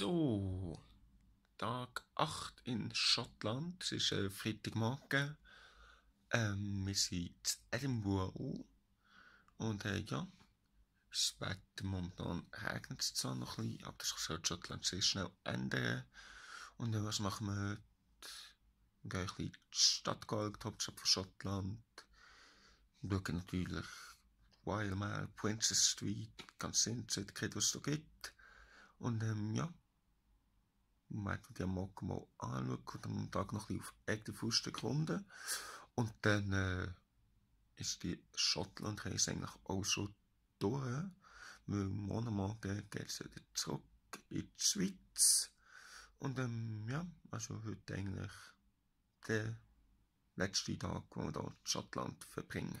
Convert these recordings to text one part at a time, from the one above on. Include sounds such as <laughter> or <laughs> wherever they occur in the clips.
So, Tag 8 in Schottland. Es ist äh, Freitagmorgen. Ähm, wir sind in Edinburgh. Und äh, ja, das Wetter momentan regnet es zwar noch ein bisschen, aber das kann Schottland sehr schnell ändern. Und äh, was machen wir heute? Wir gehen ein bisschen in die Stadt, die Hauptstadt von Schottland. Wir schauen natürlich Wild Mile, Princess Street, ganz Sehenswürdigkeit, was es da gibt. Und ähm, ja, gerne morgen mal anschauen und am Tag noch ein bisschen auf Fuß erkunden. Und dann äh, ist die Schottland-Reise eigentlich auch schon durch. Weil morgen Morgen geht es wieder zurück in die Schweiz. Und ähm, ja, also heute eigentlich der letzte Tag, den wir hier in Schottland verbringen.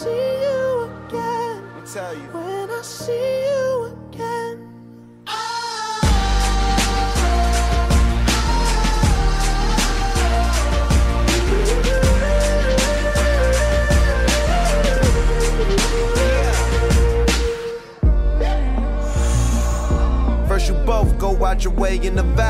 see you again. Let me tell you. When I see you again. First you both go out your way in the feeling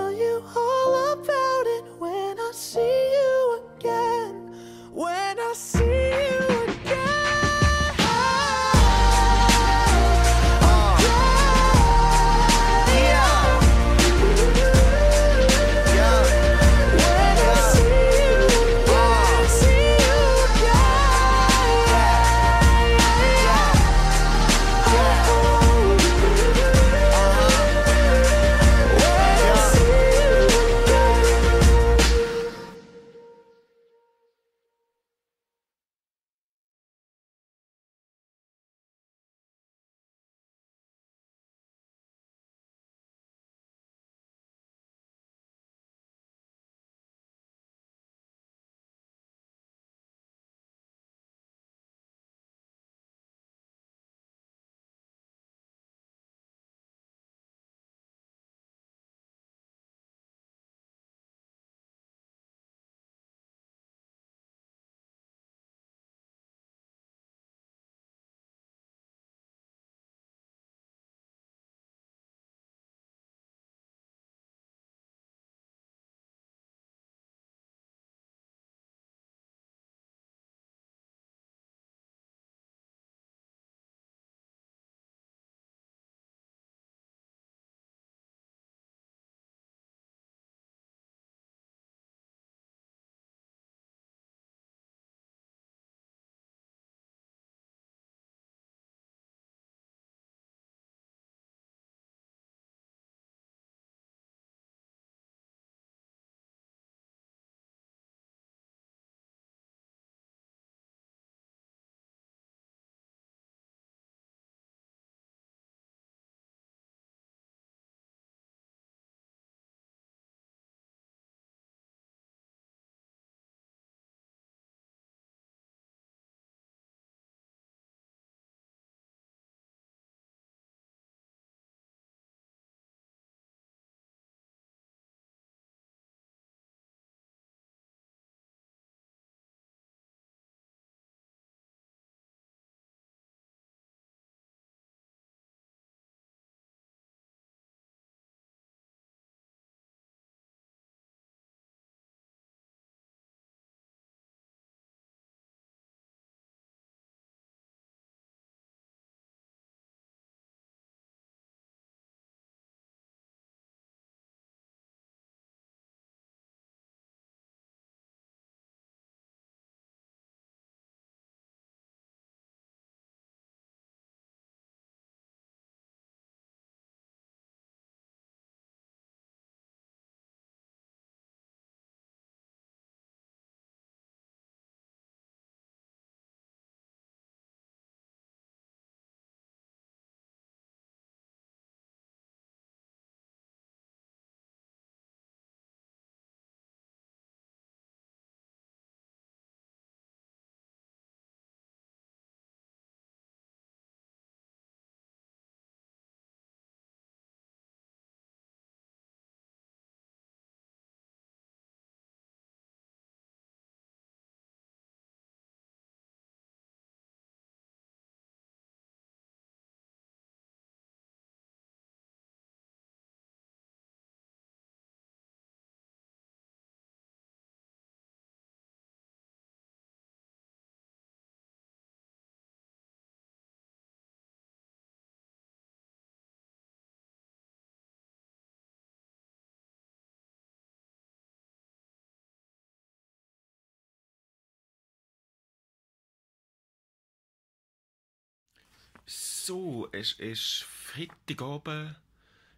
So, es ist Freitagabend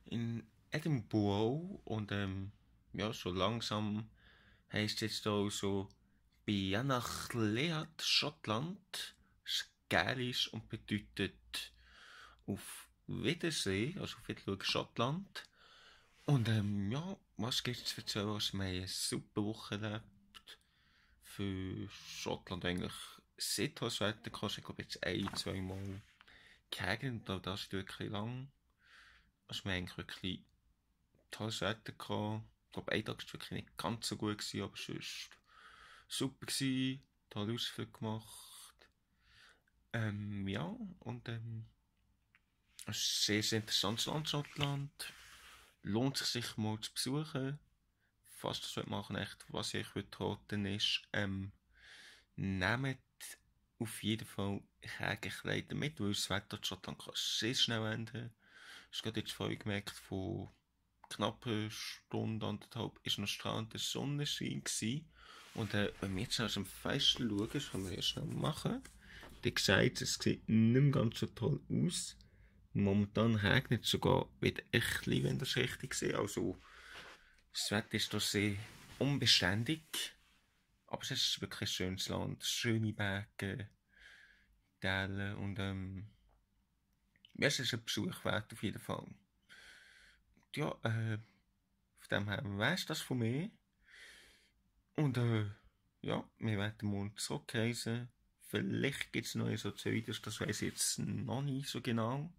in Edinburgh und ähm, ja, so langsam heisst es jetzt auch so bei nach Leat, Schottland, Gälisch und bedeutet auf Wiedersehen, also auf Wiedersehen Schottland. Und ähm, ja, was gibt es zu erzählen? Also, wir eine super Woche erlebt. Für Schottland eigentlich seit das Wetter kam. Ich glaube jetzt ein, zwei Mal geregnet, aber das ist wirklich lang. Also wir eigentlich wirklich tolles Wetter gehabt. Ich glaube, ein Tag war wirklich nicht ganz so gut, gewesen, aber sonst super gewesen. Tolle Ausflug gemacht. Ähm, ja, und ähm, ein sehr, sehr interessantes Land, Schottland. Lohnt sich sich mal zu besuchen. Falls das machen, echt, was ich würde raten ist, ähm, nehmt auf jeden Fall Kägerkleider mit, weil das Wetter in Schottland kann sehr schnell ändern. Ich habe jetzt vorhin gemerkt, von knapp einer Stunde, anderthalb, ist noch strahlender Sonnenschein gewesen. Und äh, wenn wir jetzt aus dem Fenster schauen, das können wir ja schnell machen, dann sieht es sieht nicht mehr ganz so toll aus. Momentan regnet es sogar wieder echt, wenn das richtig sehe. Also, das Wetter ist doch sehr unbeständig. Aber es ist wirklich ein schönes Land, schöne Berge, Täler und ähm, es ist ein Besuch wert auf jeden Fall. Und ja, äh, von dem her weiss das von mir. Und äh, ja, wir werden morgen zurückreisen. Vielleicht gibt es neue so zwei Videos, das weiß ich jetzt noch nicht so genau.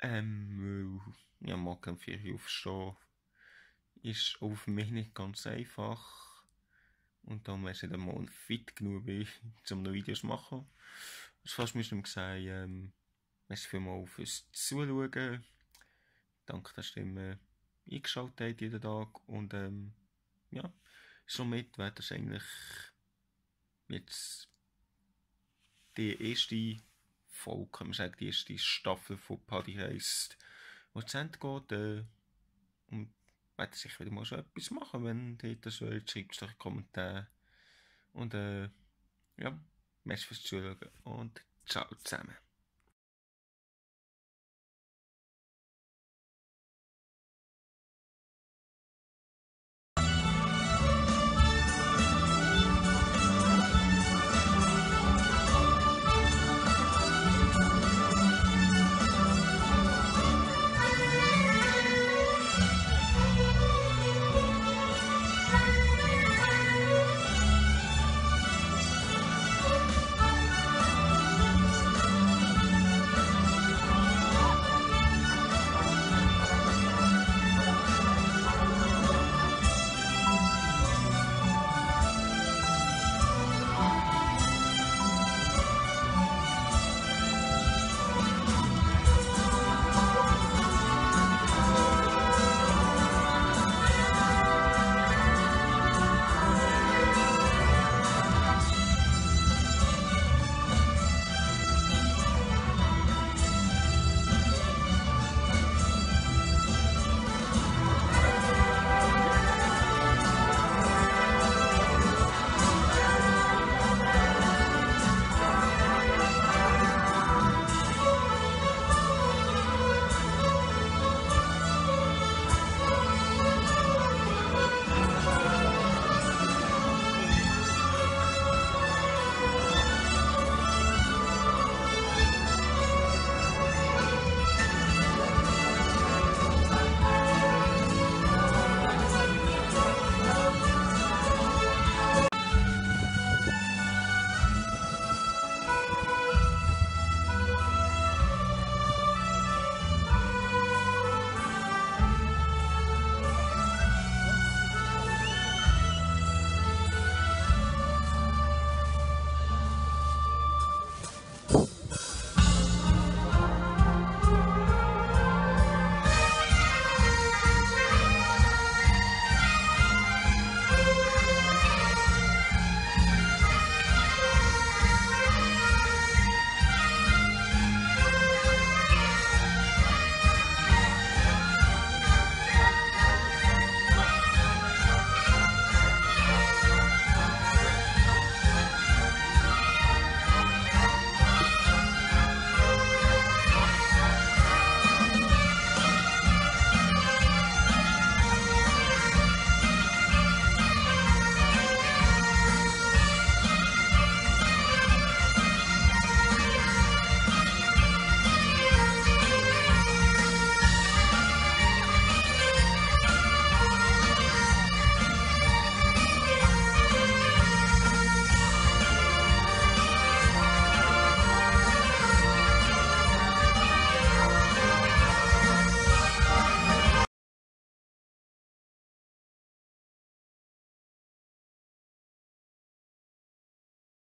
Ähm, ja, morgen um 4 Uhr aufstehen ist für mich nicht ganz einfach. Und dann wäre ich dann mal fit genug, <laughs> um noch Videos zu machen. Das fast müssen wir sagen, ähm, merci vielmals fürs Zuschauen. Danke, dass ihr immer eingeschaltet habt jeden Tag. Und ähm, ja, somit wäre das eigentlich jetzt die erste Folge, kann man sagen, die erste Staffel von Paddy heisst, wo Ende geht. Äh, und werde sich wieder mal so etwas machen, wenn ihr das wollt. Schreibt es doch in die Kommentare. Und äh, ja, merci fürs Zuschauen und ciao zusammen.